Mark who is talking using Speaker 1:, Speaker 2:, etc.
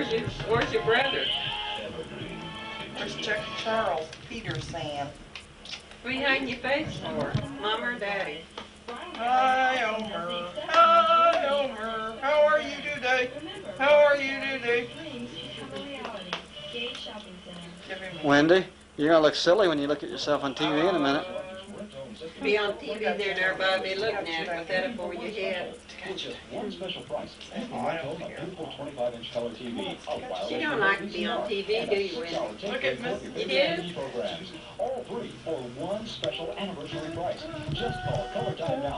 Speaker 1: you? Where's your brother?
Speaker 2: There's Chuck Charles Peterson.
Speaker 1: What you hiding your face for? Mom or daddy?
Speaker 2: Hi, Elmer. Hi, Elmer. How are you today? How are you today?
Speaker 3: Wendy, you're gonna look silly when you look at yourself on TV in a minute.
Speaker 1: Be on TV there and everybody be looking at it with that up over your head.
Speaker 4: Just one special price. And a beautiful 25-inch color TV.
Speaker 1: You don't like to be on TV, do you, Wendy?
Speaker 2: Look at Miss-
Speaker 1: You do?
Speaker 4: All three for one special anniversary price. Just call Color Time now for immediate delivery.